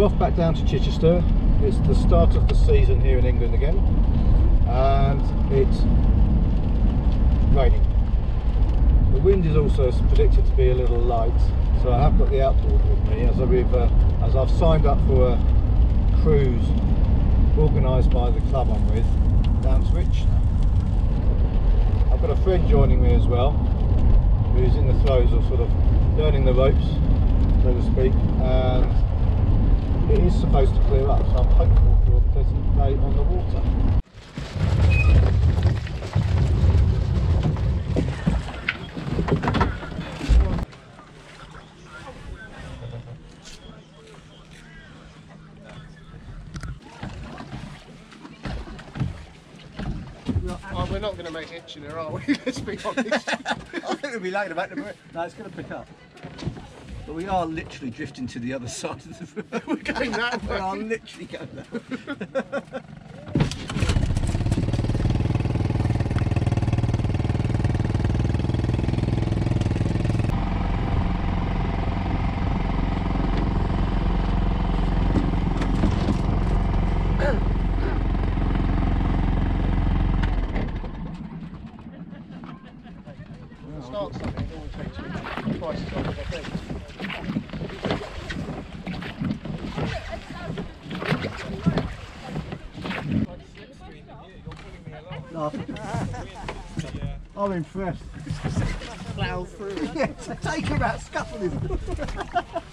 We're off back down to Chichester. It's the start of the season here in England again, and it's raining. The wind is also predicted to be a little light, so I have got the outboard with me as I've uh, as I've signed up for a cruise organised by the club I'm with down to Itchenor. I've got a friend joining me as well, who's in the throes of sort of learning the ropes, so to speak, and is supposed to clear up, so I'm hopeful for a pleasant day on the water. We're not going to make it, are we? Let's be honest. I think we'll be later back to No, it's going to pick up. But we are literally drifting to the other side of the river. we're going that way. we way. are literally going that way. Start something, it always takes me twice as long as I think. No, I think- I'm impressed. Plough through. Yeah, take him out, scuffle him.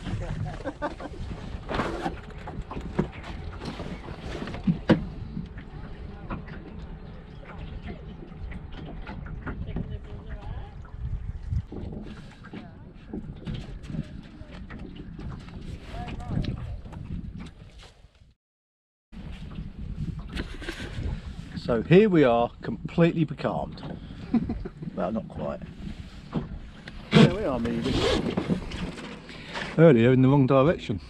So here we are, completely becalmed. well, not quite. There we are, moving. Earlier in the wrong direction.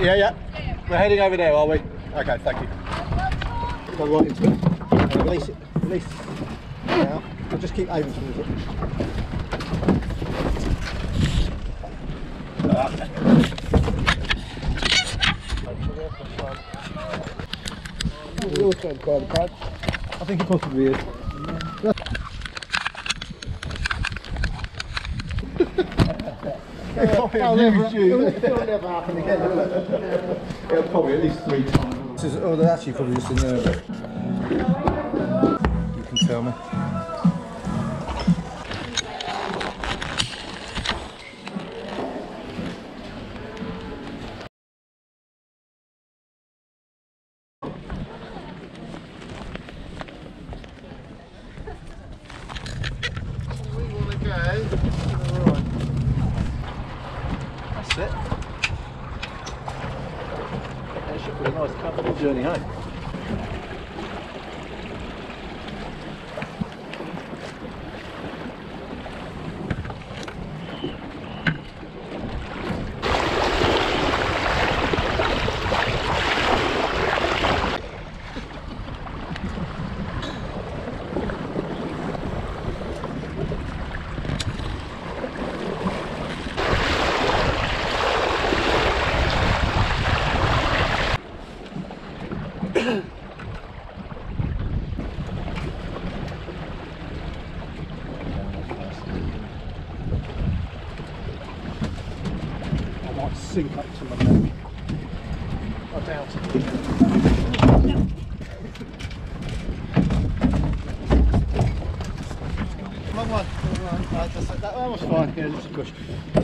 Yeah, yeah. We're heading over there, are we? Okay, thank you. Go right into it. Release it. Release. Now, we'll just keep aiming towards it. Your turn, Carl, Brad. I think it possibly is. It'll never, it'll never happen again, will it? Yeah, probably at least three times. This is, oh, they're actually probably just in there. Right. That's it. That should be a nice comfortable journey home. I might sink up to my neck. I doubt it. Long one. Long one. Right, that's, that one was fine. Yeah, push. Right, go.